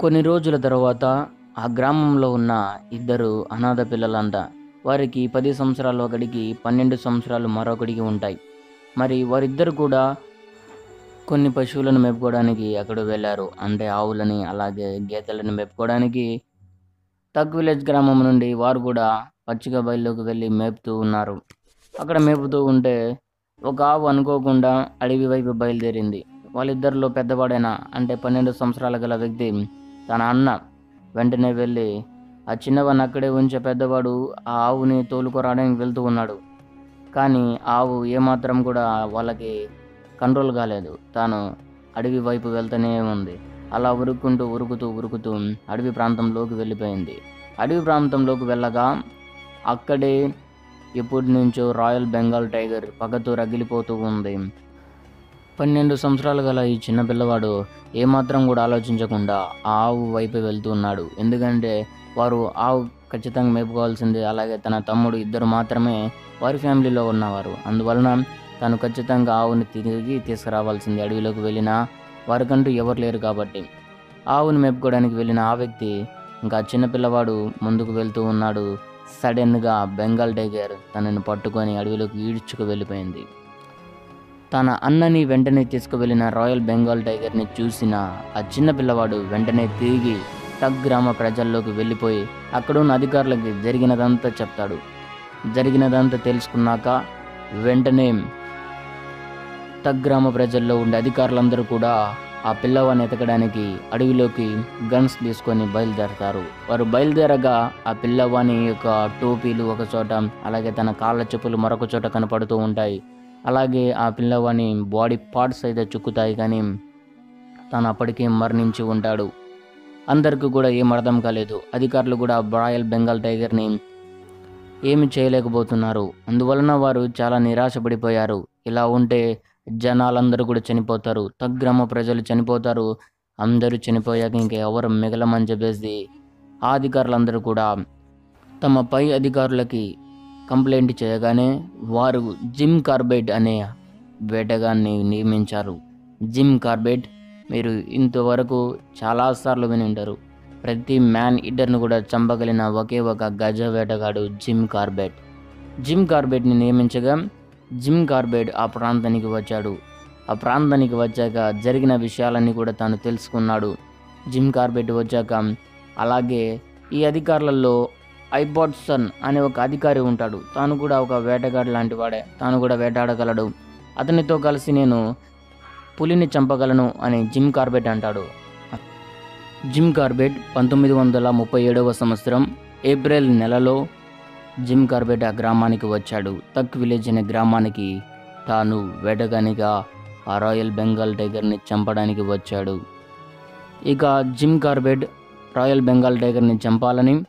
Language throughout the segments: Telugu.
కొన్ని రోజుల తర్వాత ఆ గ్రామంలో ఉన్న ఇద్దరు అనాథ పిల్లలంతా వారికి పది సంవత్సరాలు ఒకడికి పన్నెండు సంవత్సరాలు మరొకడికి ఉంటాయి. మరి వారిద్దరు కూడా కొన్ని పశువులను మేపుకోవడానికి అక్కడ వెళ్ళారు. అంటే ఆవులని అలాగే గేదెలను మేపుకోవడానికి. తగ్ విలేజ్ గ్రామం నుండి వారు కూడా పచ్చిక బయల్లోకి వెళ్ళి మేపుతూ ఉన్నారు. అక్కడ మేపుతూ ఉంటే ఒక ఆవు అనుకోకుండా అడవి వైపు బయలుదేరింది. వాళ్ళిద్దరిలో పెద్దవాడైన అంటే పన్నెండు సంవత్సరాల గల వ్యక్తి తన అన్న వెంటనే వెళ్ళి ఆ చిన్నవాడిని అక్కడే ఉంచే పెద్దవాడు ఆ ఆవుని తోలుకురావడానికి వెళ్తూ ఉన్నాడు. కానీ ఆవు ఏమాత్రం కూడా వాళ్ళకి కంట్రోల్ కాలేదు. తాను అడవి వైపు వెళ్తూనే ఉంది. అలా ఉరుక్కుంటూ ఉరుకుతూ ఉరుకుతూ అడవి ప్రాంతంలోకి వెళ్ళిపోయింది. అడవి ప్రాంతంలోకి వెళ్ళగా అక్కడే ఎప్పటి నుంచో రాయల్ బెంగాల్ టైగర్ పగతో రగిలిపోతూ ఉంది. పన్నెండు సంవత్సరాలు గల ఈ చిన్న పిల్లవాడు ఏమాత్రం కూడా ఆలోచించకుండా ఆ ఆవు వైపు వెళ్తున్నాడు ఎందుకంటే వారు ఆవు ఖచ్చితంగా మేపుకోవాల్సిందే. అలాగే తన తమ్ముడు ఇద్దరు మాత్రమే వారి ఫ్యామిలీలో ఉన్నవారు. అందువలన తను ఖచ్చితంగా ఆవుని తిరిగి తీసుకురావాల్సింది. అడవిలోకి వెళ్ళినా వారికంటూ ఎవరు లేరు కాబట్టి. ఆవుని మేపుకోవడానికి వెళ్ళిన ఆ వ్యక్తి ఇంకా చిన్నపిల్లవాడు ముందుకు వెళ్తూ ఉన్నాడు. సడన్గా బెంగాల్ టైగర్ తనని పట్టుకొని అడవిలోకి ఈడ్చుకు వెళ్ళిపోయింది. తన అన్నని వెంటనే తీసుకువెళ్ళిన రాయల్ బెంగాల్ టైగర్ని చూసిన ఆ చిన్న పిల్లవాడు వెంటనే తిరిగి టగ్ గ్రామ ప్రజల్లోకి వెళ్ళిపోయి అక్కడున్న అధికారులకి జరిగినదంతా చెప్తాడు. జరిగినదంతా తెలుసుకున్నాక వెంటనే టగ్ గ్రామ ప్రజల్లో ఉండే అధికారులందరూ కూడా ఆ పిల్లవాడిని ఎతకడానికి అడవిలోకి గన్స్ తీసుకొని బయలుదేరతారు. వారు బయలుదేరగా ఆ పిల్లవాని యొక్క టోపీలు ఒక చోట అలాగే తన కాళ్ళ చెప్పులు మరొక చోట కనపడుతూ ఉంటాయి. అలాగే ఆ పిల్లవాని బాడీ పార్ట్స్ అయితే చుక్కుతాయి కానీ తను అప్పటికే మరణించి ఉంటాడు. అందరికీ కూడా ఏం అర్థం కాలేదు. అధికారులు కూడా బ్రాయల్ బెంగాల్ టైగర్ని ఏమి చేయలేకపోతున్నారు. అందువలన వారు చాలా నిరాశపడిపోయారు. ఇలా ఉంటే జనాలందరూ కూడా చనిపోతారు. తగ్గ్రామ ప్రజలు చనిపోతారు. అందరూ చనిపోయాక ఇంకా ఎవరు మిగలమని చెప్పేసి ఆ అధికారులందరూ కూడా తమ పై అధికారులకి కంప్లైంట్ చేయగానే వారు జిమ్ కార్బెట్ అనే వేటగాన్ని నియమించారు. జిమ్ కార్బెట్ మీరు ఇంతవరకు చాలాసార్లు విని ఉంటారు. ప్రతి మ్యాన్ ఇద్దరిని కూడా చంపగలిగిన ఒకే ఒక గజ వేటగాడు జిమ్ కార్బెట్ జిమ్ కార్బెట్ని నియమించగా జిమ్ కార్బెట్ ఆ ప్రాంతానికి వచ్చాడు. ఆ ప్రాంతానికి వచ్చాక జరిగిన విషయాలన్నీ కూడా తాను తెలుసుకున్నాడు. జిమ్ కార్బెట్ వచ్చాక అలాగే ఈ అధికారులలో ఐబాట్సన్ అనే ఒక అధికారి ఉంటాడు. తాను కూడా ఒక వేటగాడు లాంటి వాడే. తాను కూడా వేటాడగలడు. అతనితో కలిసి నేను పులిని చంపగలను అని జిమ్ కార్బెట్ అంటాడు. జిమ్ కార్బెట్ పంతొమ్మిది వందల ముప్పై ఏడవ సంవత్సరం ఏప్రిల్ నెలలో జిమ్ కార్బెట్ ఆ గ్రామానికి వచ్చాడు. తక్ విలేజ్ అనే గ్రామానికి తాను వేటగానిగా ఆ రాయల్ బెంగాల్ టైగర్ని చంపడానికి వచ్చాడు. ఇక జిమ్ కార్బెట్ రాయల్ బెంగాల్ టైగర్ని చంపాలని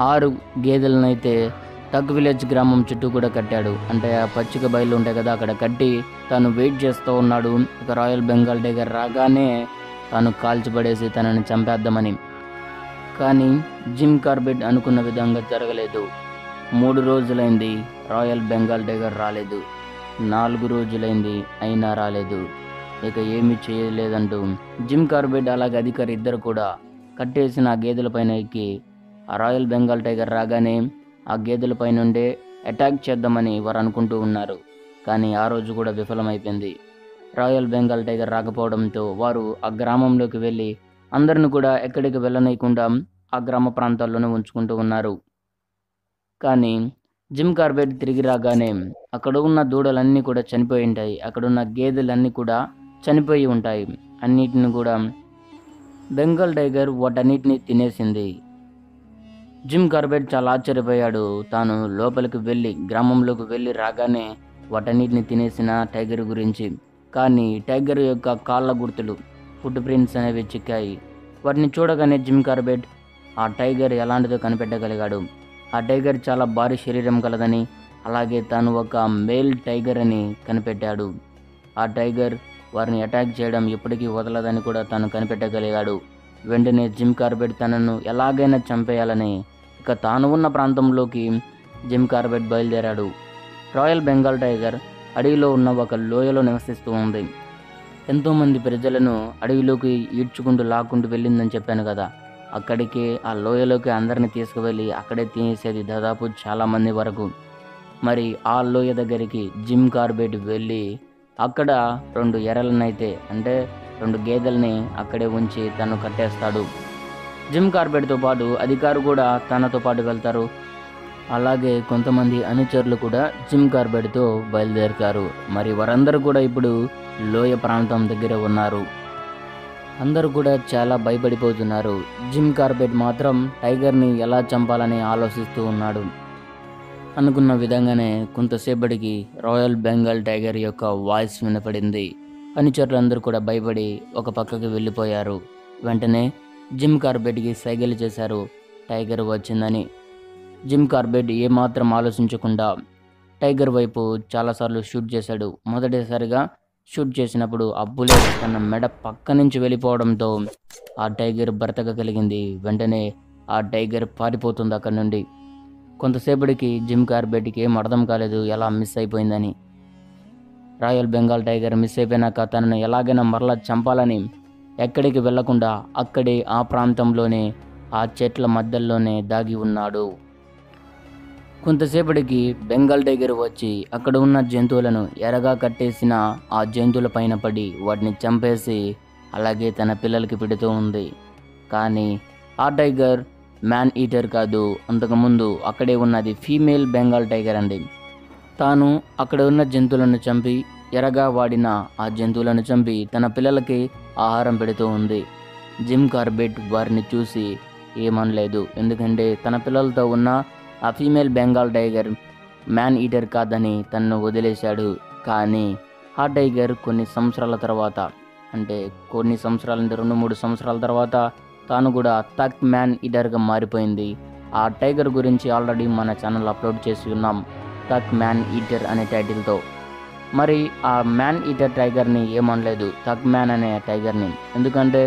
ఆరు గేదెలనైతే టగ్ విలేజ్ గ్రామం చుట్టూ కూడా కట్టాడు. అంటే ఆ పచ్చిక బయలు ఉంటాయి కదా అక్కడ కట్టి తను వెయిట్ చేస్తూ ఉన్నాడు. ఇక రాయల్ బెంగాల్ టైగర్ రాగానే తాను కాల్చిపడేసి తనని చంపేద్దామని. కానీ జిమ్ కార్బెట్ అనుకున్న విధంగా జరగలేదు. మూడు రోజులైంది రాయల్ బెంగాల్ టైగర్ రాలేదు. నాలుగు రోజులైంది అయినా రాలేదు. ఇక ఏమీ చేయలేదంటూ జిమ్ కార్బెట్ అలాగే అధికారి ఇద్దరు కూడా కట్టేసిన గేదెల గేదెలపైన ఎక్కి ఆ రాయల్ బెంగాల్ టైగర్ రాగానే ఆ గేదెలపై నుండే అటాక్ చేద్దామని వారు అనుకుంటూ ఉన్నారు. కానీ ఆ రోజు కూడా విఫలమైపోయింది. రాయల్ బెంగాల్ టైగర్ రాకపోవడంతో వారు ఆ గ్రామంలోకి వెళ్ళి అందరిని కూడా ఎక్కడికి వెళ్ళనీయకుండా ఆ గ్రామ ప్రాంతాల్లోనే ఉంచుకుంటూ ఉన్నారు. కానీ జిమ్ కార్బెట్ తిరిగి రాగానే అక్కడ ఉన్న దూడలన్నీ కూడా చనిపోయి ఉంటాయి. అక్కడ ఉన్న గేదెలన్నీ కూడా చనిపోయి ఉంటాయి. అన్నిటిని కూడా బెంగాల్ టైగర్ వాటన్నిటిని తినేసింది. జిమ్ కార్బెట్ చాలా ఆశ్చర్యపోయాడు. తాను లోపలికి వెళ్ళి గ్రామంలోకి వెళ్ళి రాగానే వాటన్నిటిని తినేసిన టైగర్ గురించి. కానీ టైగర్ యొక్క కాళ్ళ గుర్తులు ఫుట్ ప్రింట్స్ అనేవి చిక్కాయి. వాటిని చూడగానే జిమ్ కార్బెట్ ఆ టైగర్ ఎలాంటిదో కనిపెట్టగలిగాడు. ఆ టైగర్ చాలా భారీ శరీరం కలదని అలాగే తాను ఒక మేల్ టైగర్ అని కనిపెట్టాడు. ఆ టైగర్ వారిని అటాక్ చేయడం ఎప్పటికీ వదలదని కూడా తాను కనిపెట్టగలిగాడు. వెంటనే జిమ్ కార్బెట్ తనను ఎలాగైనా చంపేయాలని ఇక తాను ఉన్న ప్రాంతంలోకి జిమ్ కార్బెట్ బయలుదేరాడు. రాయల్ బెంగాల్ టైగర్ అడవిలో ఉన్న ఒక లోయలో నివసిస్తూ ఉంది. ఎంతోమంది ప్రజలను అడవిలోకి ఈడ్చుకుంటూ లాక్కుంటూ వెళ్ళిందని చెప్పాను కదా. అక్కడికి ఆ లోయలోకి అందరిని తీసుకువెళ్ళి అక్కడే తినేసేది దాదాపు చాలామంది వరకు. మరి ఆ లోయ దగ్గరికి జిమ్ కార్బెట్ వెళ్ళి అక్కడ రెండు ఎరలనైతే అంటే రెండు గేదెల్ని అక్కడే ఉంచి తను కట్టేస్తాడు. జిమ్ కార్పెట్తో పాటు అధికారు కూడా తనతో పాటు వెళ్తారు. అలాగే కొంతమంది అనుచరులు కూడా జిమ్ కార్బెట్తో బయలుదేరుతారు. మరి వారందరూ కూడా ఇప్పుడు లోయ ప్రాంతం దగ్గర ఉన్నారు. అందరూ కూడా చాలా భయపడిపోతున్నారు. జిమ్ కార్బెట్ మాత్రం టైగర్ని ఎలా చంపాలని ఆలోచిస్తూ ఉన్నాడు. అనుకున్న విధంగానే కొంతసేపటికి రాయల్ బెంగాల్ టైగర్ యొక్క వాయిస్ వినపడింది. అనుచరులందరూ కూడా భయపడి ఒక పక్కకి వెళ్ళిపోయారు. వెంటనే జిమ్ కార్బెట్కి సైగలు చేశారు. టైగర్ వచ్చిందని. జిమ్ కార్బెట్ ఏమాత్రం ఆలోచించకుండా టైగర్ వైపు చాలాసార్లు షూట్ చేశాడు. మొదటిసారిగా షూట్ చేసినప్పుడు అబ్బులే తన మెడ పక్క నుంచి వెళ్ళిపోవడంతో ఆ టైగర్ బ్రతకగలిగింది వెంటనే ఆ టైగర్ పారిపోతుంది అక్కడి నుండి. కొంతసేపటికి జిమ్ కార్బెట్కి ఏం అర్థం కాలేదు. ఎలా మిస్ అయిపోయిందని. రాయల్ బెంగాల్ టైగర్ మిస్ అయిపోయినాక తనను ఎలాగైనా మరలా చంపాలని ఎక్కడికి వెళ్ళకుండా అక్కడే ఆ ప్రాంతంలోనే ఆ చెట్ల మధ్యలోనే దాగి ఉన్నాడు. కొంతసేపటికి బెంగాల్ టైగర్ వచ్చి అక్కడ ఉన్న జంతువులను ఎరగా కట్టేసిన ఆ జంతువుల పైన పడి వాటిని చంపేసి అలాగే తన పిల్లలకి పెడుతూ ఉంది. కానీ ఆ టైగర్ మ్యాన్ ఈటర్ కాదు. అంతకుముందు అక్కడే ఉన్నది ఫీమేల్ బెంగాల్ టైగర్ అండి. తాను అక్కడ ఉన్న జంతువులను చంపి ఎరగా వాడిన ఆ జంతువులను చంపి తన పిల్లలకి ఆహారం పెడుతూ ఉంది. జిమ్ కార్బెట్ వారిని చూసి ఏమనలేదు. ఎందుకంటే తన పిల్లలతో ఉన్న ఆ female Bengal tiger man eater కాదని తనను వదిలేశాడు. కానీ ఆ టైగర్ కొన్ని సంవత్సరాల తర్వాత అంటే కొన్ని సంవత్సరాల రెండు మూడు సంవత్సరాల తర్వాత తాను కూడా తక్ మ్యాన్ ఈటర్గా మారిపోయింది. ఆ టైగర్ గురించి ఆల్రెడీ మన ఛానల్ అప్లోడ్ చేసి ఉన్నాం. తక్ మ్యాన్ ఈటర్ అనే టైటిల్తో. మరి ఆ మ్యాన్ ఈటర్ టైగర్ని ఏమనలేదు థగ్ మ్యాన్ అనే టైగర్ని. ఎందుకంటే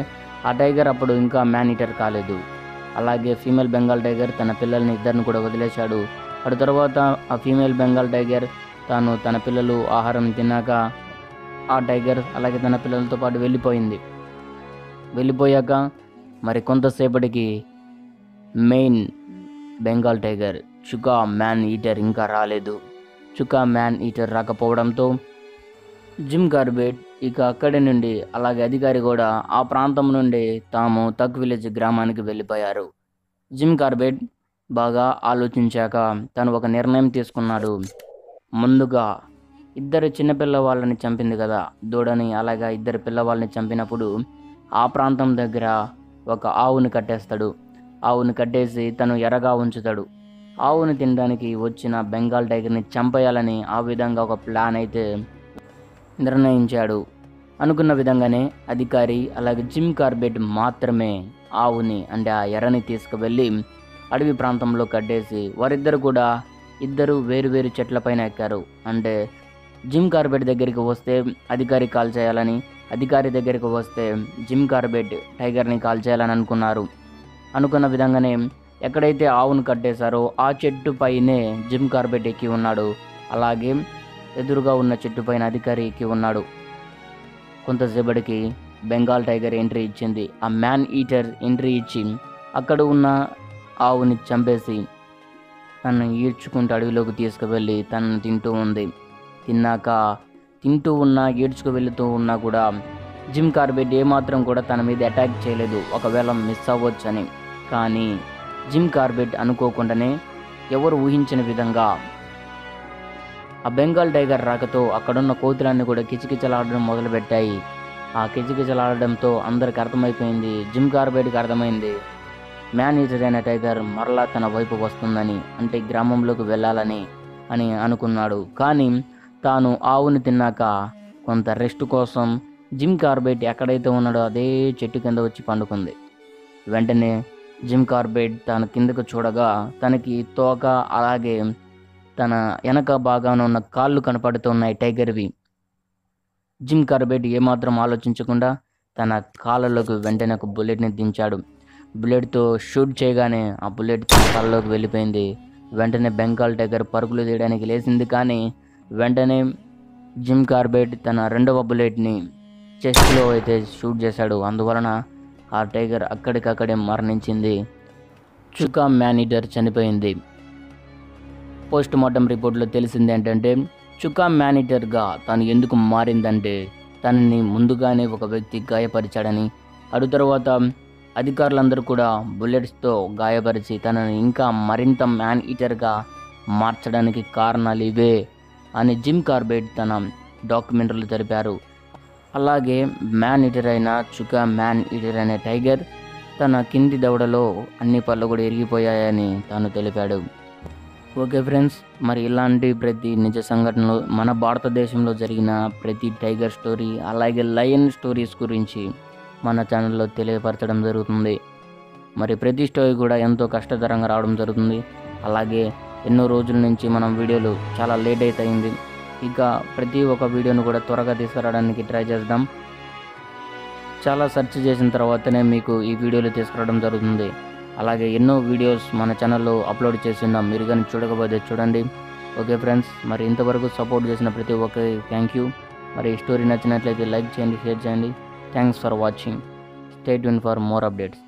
ఆ టైగర్ అప్పుడు ఇంకా మ్యాన్ ఈటర్ కాలేదు. అలాగే ఫీమేల్ బెంగాల్ టైగర్ తన పిల్లల్ని ఇద్దరిని కూడా వదిలేశాడు. అటు తర్వాత ఆ ఫీమేల్ బెంగాల్ టైగర్ తాను తన పిల్లలు ఆహారం తిన్నాక ఆ టైగర్ అలాగే తన పిల్లలతో పాటు వెళ్ళిపోయింది. వెళ్ళిపోయాక మరి కొంతసేపటికి main Bengal tiger Chuka man eater ఇంకా రాలేదు. చుకా మ్యాన్ ఈటర్ రాకపోవడంతో జిమ్ గార్బెట్ ఇక అక్కడి నుండి అలాగే అధికారి కూడా ఆ ప్రాంతం నుండి తాము తక్ విలేజ్ గ్రామానికి వెళ్ళిపోయారు. జిమ్ కార్బెట్ బాగా ఆలోచించాక తను ఒక నిర్ణయం తీసుకున్నాడు. ముందుగా ఇద్దరు చిన్నపిల్ల వాళ్ళని చంపింది కదా దూడని అలాగా ఇద్దరు పిల్లవాళ్ళని చంపినప్పుడు ఆ ప్రాంతం దగ్గర ఒక ఆవుని కట్టేస్తాడు. ఆవుని కట్టేసి తను ఎర్రగా ఉంచుతాడు. ఆవుని తినడానికి వచ్చిన బెంగాల్ టైగర్ని చంపేయాలని ఆ విధంగా ఒక ప్లాన్ అయితే నిర్ణయించాడు. అనుకున్న విధంగానే అధికారి అలాగే జిమ్ కార్బెట్ మాత్రమే ఆవుని అంటే ఆ ఎర్రని తీసుకువెళ్ళి అడవి ప్రాంతంలో కట్టేసి వారిద్దరు కూడా ఇద్దరు వేరు వేరు చెట్లపైన ఎక్కారు. అంటే జిమ్ కార్బెట్ దగ్గరికి వస్తే అధికారి కాల్ చేయాలని అధికారి దగ్గరికి వస్తే జిమ్ కార్బెట్ టైగర్ని కాల్ చేయాలని అనుకున్నారు. అనుకున్న విధంగానే ఎక్కడైతే ఆవును కట్టేశారో ఆ చెట్టు పైనే జిమ్ కార్బెట్ ఎక్కి ఉన్నాడు. అలాగే ఎదురుగా ఉన్న చెట్టు పైన అధికారి ఎక్కి ఉన్నాడు. కొంతసేపటికి బెంగాల్ టైగర్ ఎంట్రీ ఇచ్చింది. ఆ మ్యాన్ ఈటర్ ఎంట్రీ ఇచ్చి అక్కడ ఉన్న ఆవుని చంపేసి తనను ఈడ్చుకుంటూ అడవిలోకి తీసుకువెళ్ళి తనను తింటూ ఉంది. తిన్నాక తింటూ ఉన్నా ఈడ్చుకు వెళుతూ ఉన్నా కూడా జిమ్ కార్బెట్ ఏమాత్రం కూడా తన మీద అటాక్ చేయలేదు. ఒకవేళ మిస్ అవ్వచ్చని. కానీ జిమ్ కార్బెట్ అనుకోకుండానే ఎవరు ఊహించిన విధంగా ఆ బెంగాల్ టైగర్ రాకతో అక్కడున్న కోతులన్నీ కూడా కిచకిచలాడడం మొదలుపెట్టాయి. ఆ కిచకిచలాడడంతో అందరికి అర్థమైపోయింది జిమ్ కార్బెట్కి అర్థమైంది. మ్యాన్ ఈటర్ అయిన టైగర్ మరలా తన వైపు వస్తుందని అంటే గ్రామంలోకి వెళ్ళాలని అని అనుకున్నాడు. కానీ తాను ఆవుని తిన్నాక కొంత రెస్ట్ కోసం జిమ్ కార్బెట్ ఎక్కడైతే ఉన్నాడో అదే చెట్టు కింద వచ్చి పండుకుంది. వెంటనే జిమ్ కార్బెట్ తన కిందకు చూడగా తనకి తోక అలాగే తన వెనక భాగాన ఉన్న కాళ్ళు కనపడుతున్నాయి టైగర్వి జిమ్ కార్బెట్ ఏమాత్రం ఆలోచించకుండా తన కాళ్ళలోకి వెంటనే ఒక బుల్లెట్ని దించాడు. బుల్లెట్తో షూట్ చేయగానే ఆ బుల్లెట్ తన కాళ్ళలోకి వెళ్ళిపోయింది. వెంటనే బెంగాల్ టైగర్ పరుగులు తీయడానికి లేచింది కానీ వెంటనే జిమ్ కార్బెట్ తన రెండవ బుల్లెట్ని చెస్ట్లో అయితే షూట్ చేశాడు. అందువలన ఆ టైగర్ అక్కడికక్కడే మరణించింది. చుకా మ్యానిటర్ చనిపోయింది. పోస్ట్ మార్టం రిపోర్ట్లో తెలిసింది ఏంటంటే చుకా మ్యానిటర్గా తను ఎందుకు మారిందంటే తనని ముందుగానే ఒక వ్యక్తి గాయపరిచాడని అటు తర్వాత అధికారులందరూ కూడా బుల్లెట్స్తో గాయపరిచి తనని ఇంకా మరింత మ్యాన్ ఈటర్గా మార్చడానికి కారణాలు ఇవే అని జిమ్ కార్బెట్ తన డాక్యుమెంటరీలు తెలిపారు. అలాగే మ్యాన్ ఈటర్ అయిన చుకా మ్యాన్ ఈటర్ అనే టైగర్ తన కింది దవడలో అన్ని పళ్ళు కూడా ఇరిగిపోయాయని తాను తెలిపాడు. ఓకే ఫ్రెండ్స్ మరి ఇలాంటి ప్రతి నిజ సంఘటనలు మన భారతదేశంలో జరిగిన ప్రతి టైగర్ స్టోరీ అలాగే లయన్ స్టోరీస్ గురించి మన ఛానల్లో తెలియపరచడం జరుగుతుంది. మరి ప్రతి స్టోరీ కూడా ఎంతో కష్టతరంగా రావడం జరుగుతుంది. అలాగే ఎన్నో రోజుల నుంచి మనం వీడియోలు చాలా లేట్ అయితే అయింది ఇక ప్రతి ఒక్క వీడియోను కూడా త్వరగా తీసుకురావడానికి ట్రై చేద్దాం. చాలా సెర్చ్ చేసిన తర్వాతనే మీకు ఈ వీడియోలు తీసుకురావడం జరుగుతుంది. అలాగే ఎన్నో వీడియోస్ మన ఛానల్లో అప్లోడ్ చేస్తున్నాం మీరు కానీ చూడకపోతే చూడండి. ఓకే ఫ్రెండ్స్ మరి ఇంతవరకు సపోర్ట్ చేసిన ప్రతి ఒక్కరికి థ్యాంక్ యూ మరి ఈ స్టోరీ నచ్చినట్లయితే లైక్ చేయండి షేర్ చేయండి. Thanks for watching stay tuned for more updates